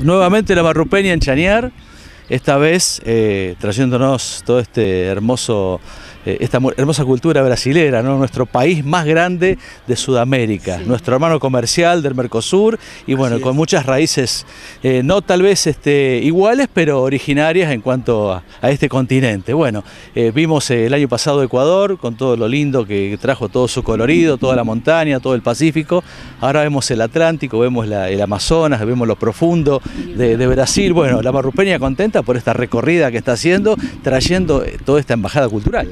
nuevamente la Marrupeña en Chañar, esta vez eh, trayéndonos todo este hermoso esta hermosa cultura brasilera, ¿no? nuestro país más grande de Sudamérica, nuestro hermano comercial del Mercosur y bueno, con muchas raíces, eh, no tal vez este, iguales, pero originarias en cuanto a, este continente. Bueno, eh, vimos el año pasado Ecuador con todo lo lindo que trajo todo su colorido, toda la montaña, todo el Pacífico, ahora vemos el Atlántico, vemos el Amazonas, vemos lo profundo de, de Brasil, bueno, la marrupeña contenta por esta recorrida que está haciendo, trayendo toda esta embajada cultural.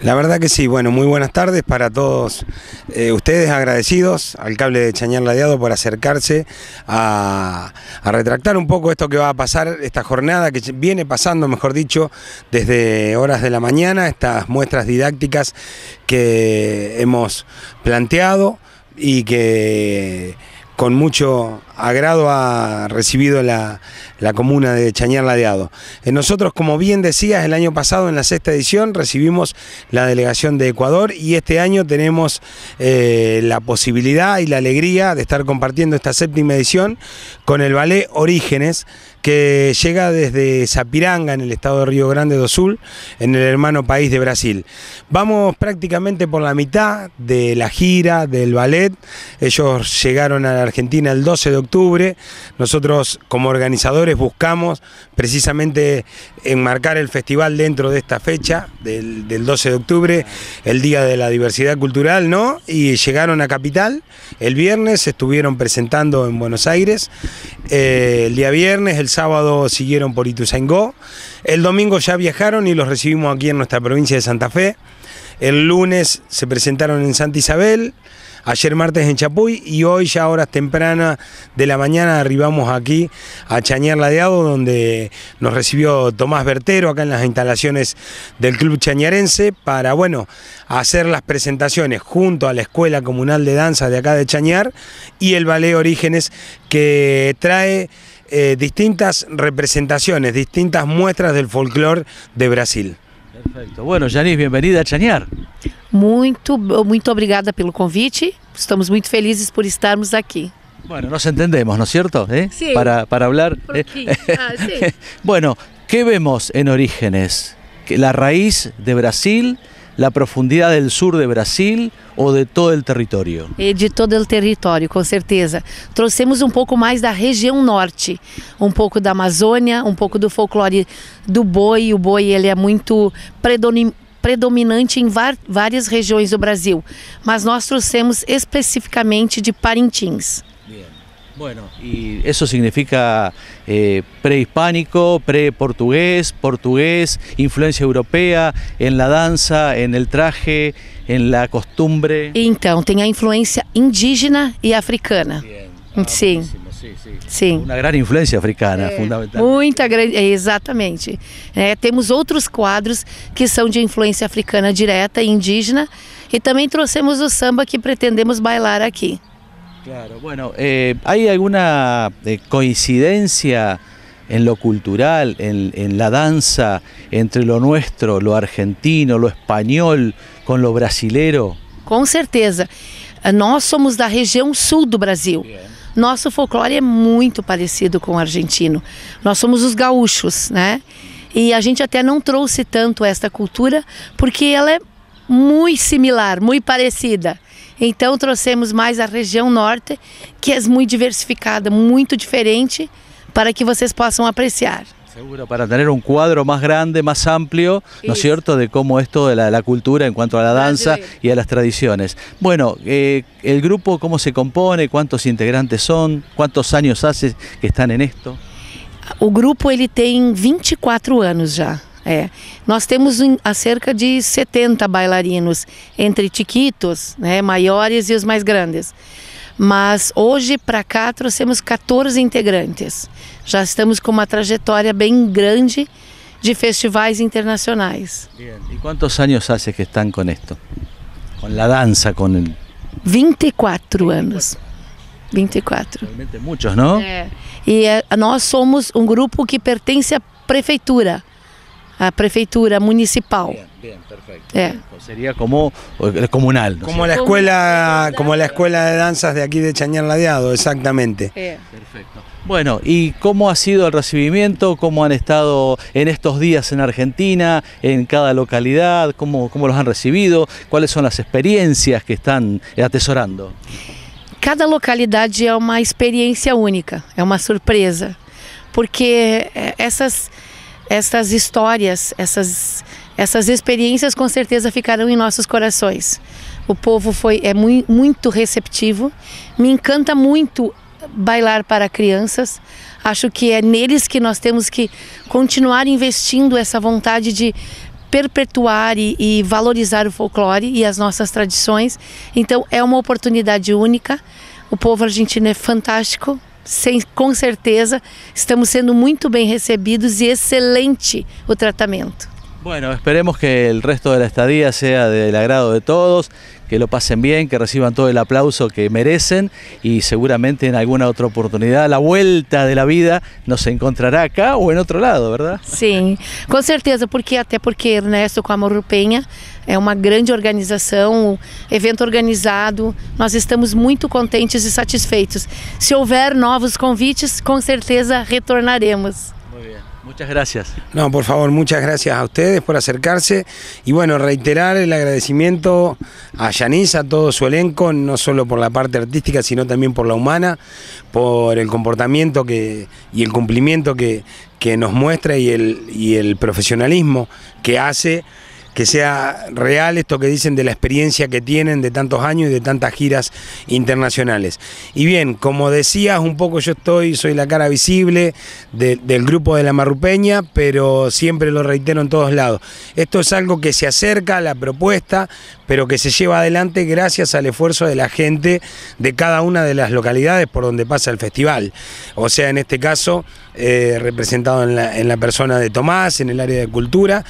La verdad que sí, bueno, muy buenas tardes para todos eh, ustedes, agradecidos al cable de Chañar Ladeado por acercarse a, retractar un poco esto que va a pasar, esta jornada que viene pasando, mejor dicho, desde horas de la mañana, estas muestras didácticas que hemos planteado y que con mucho agrado ha recibido la, comuna de Chañar Ladeado. Eh, nosotros, como bien decías, el año pasado en la sexta edición recibimos la delegación de Ecuador y este año tenemos eh, la posibilidad y la alegría de estar compartiendo esta séptima edición con el ballet Orígenes, que llega desde Zapiranga, en el estado de Río Grande do Sul, en el hermano país de Brasil. Vamos prácticamente por la mitad de la gira del ballet. Ellos llegaron a la Argentina el 12 de octubre. Nosotros como organizadores buscamos precisamente enmarcar el festival dentro de esta fecha, del, 12 de octubre, el Día de la Diversidad Cultural, ¿no? Y llegaron a Capital. El viernes estuvieron presentando en Buenos Aires. Eh, el día viernes, el sábado siguieron por Ituzaingó. El domingo ya viajaron y los recibimos aquí en nuestra provincia de Santa Fe. El lunes se presentaron en Santa Isabel ayer martes en Chapuy y hoy ya a horas tempranas de la mañana arribamos aquí a Chañar Ladeado donde nos recibió Tomás Bertero acá en las instalaciones del Club Chañarense para, bueno, hacer las presentaciones junto a la Escuela Comunal de Danza de acá de Chañar y el Ballet Orígenes que trae eh, distintas representaciones, distintas muestras del folclore de Brasil. Perfecto. Bueno, Janice, bienvenida a Chañar. Muito, muito obrigada pelo convite. Estamos muito felizes por estarmos aqui. Bueno, nos entendemos, ¿no es cierto? ¿Eh? Sí. Para, para hablar. ¿eh? Ah, sí. bueno, ¿qué vemos en Orígenes? La raíz de Brasil, la profundidad del sur de Brasil ou de todo o território? E de todo o território, com certeza. Trouxemos um pouco mais da região norte, um pouco da Amazônia, um pouco do folclore do boi. O boi ele é muito predominante em várias regiões do Brasil, mas nós trouxemos especificamente de Parintins. Bueno, y eso significa eh, prehispánico, pre-portugués, portugués, influencia europea en la danza, en el traje, en la costumbre. Então, tem a influência indígena e africana. Bien. Ah, Sim. Sim. Uma grande influência africana, é, fundamental. Muita grande, exatamente. É, temos outros quadros que são de influência africana direta e indígena e também trouxemos o samba que pretendemos bailar aqui. Claro, bueno, eh, ¿hay alguna eh, coincidencia en lo cultural, en, en, la danza, entre lo nuestro, lo argentino, lo español, con lo brasilero? Com certeza. Nós somos da região sul do Brasil. Bien. Nosso folclore é muito parecido com o argentino. Nós somos os gaúchos, né? E a gente até não trouxe tanto esta cultura porque ela é muito similar, muito parecida. Então trouxemos mais a região norte, que é muito diversificada, muito diferente, para que vocês possam apreciar. Seguro, para tener un cuadro más grande, más amplio, ¿no es cierto?, de cómo es toda la, la, cultura en cuanto a la danza y a las tradiciones. Bueno, eh, el grupo, ¿cómo se compone? ¿Cuántos integrantes son? ¿Cuántos años hace que están en esto? O grupo ele tem 24 anos já. É. Nós temos a cerca de 70 bailarinos, entre chiquitos, né, maiores e os mais grandes. Mas hoje para cá trouxemos 14 integrantes. Já estamos com uma trajetória bem grande de festivais internacionais. Bien. E quantos anos hace que estão com isto? Com a dança, com el... 24 anos. 24. Realmente muitos, não? É. E é, nós somos um grupo que pertence à prefeitura a prefeitura municipal. Bien, bien, perfecto. Eh. Sería como comunal. ¿no? Como la escuela, como la escuela de danzas de aquí de Chañar Ladeado, exactamente. Perfecto. Bueno, ¿y cómo ha sido el recibimiento? ¿Cómo han estado en estos días en Argentina, en cada localidad? ¿Cómo, cómo los han recibido? ¿Cuáles son las experiencias que están atesorando? Cada localidade é uma experiência única, é uma surpresa, porque eh, essas, histórias, essas, essas experiências com certeza ficarão em nossos corações. O povo foi é muito, muito receptivo, me encanta muito bailar para crianças. Acho que é neles que nós temos que continuar investindo essa vontade de perpetuar e, e, valorizar o folclore e as nossas tradições. Então é uma oportunidade única. O povo argentino é fantástico, sem, com certeza. Estamos sendo muito bem recebidos e excelente o tratamento. Bueno, esperemos que el resto de la estadía sea del agrado de todos, que lo pasen bien, que reciban todo el aplauso que merecen y seguramente en alguna otra oportunidad la vuelta de la vida nos encontrará acá ou en otro lado, ¿verdad? Sim, com certeza, porque até porque Ernesto com a Mauro Penha é uma grande organização, evento organizado, nós estamos muito contentes e satisfeitos. Se houver novos convites, com certeza retornaremos. Muchas gracias. No, por favor, muchas gracias a ustedes por acercarse y bueno, reiterar el agradecimiento a Yanis, a todo su elenco, no solo por la parte artística, sino también por la humana, por el comportamiento que, y el cumplimiento que, que nos muestra y el, y el profesionalismo que hace que sea real esto que dicen de la experiencia que tienen de tantos años y de tantas giras internacionales. Y bien, como decías, un poco yo estoy, soy la cara visible del grupo de la Marrupeña, pero siempre lo reitero en todos lados. Esto es algo que se acerca a la propuesta, pero que se lleva adelante gracias al esfuerzo de la gente de cada una de las localidades por donde pasa el festival. O sea, en este caso, eh, representado en la, en la persona de Tomás, en el área de cultura,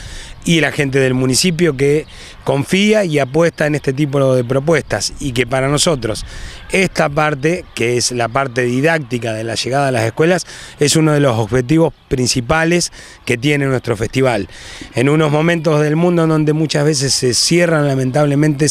y la gente del municipio que confía y apuesta en este tipo de propuestas y que para nosotros esta parte, que es la parte didáctica de la llegada a las escuelas, es uno de los objetivos principales que tiene nuestro festival. En unos momentos del mundo donde muchas veces se cierran lamentablemente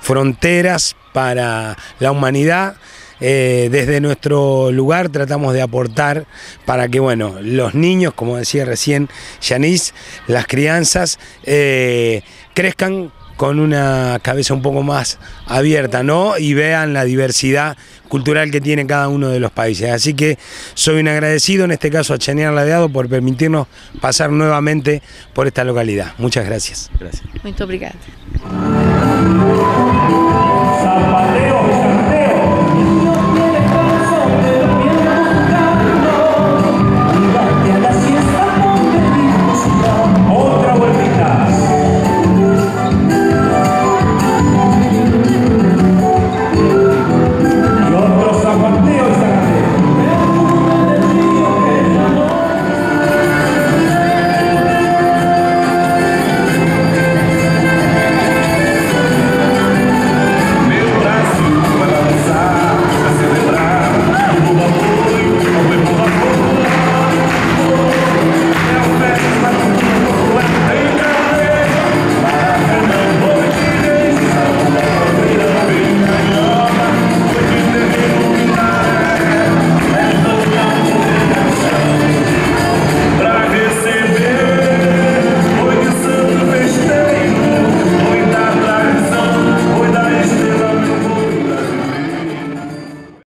fronteras para la humanidad, eh, desde nuestro lugar tratamos de aportar para que bueno, los niños, como decía recién Yanis, las crianzas eh, crezcan con una cabeza un poco más abierta, ¿no? Y vean la diversidad cultural que tiene cada uno de los países. Así que soy un agradecido, en este caso a Chanear Ladeado, por permitirnos pasar nuevamente por esta localidad. Muchas gracias. Gracias. Muito obrigada.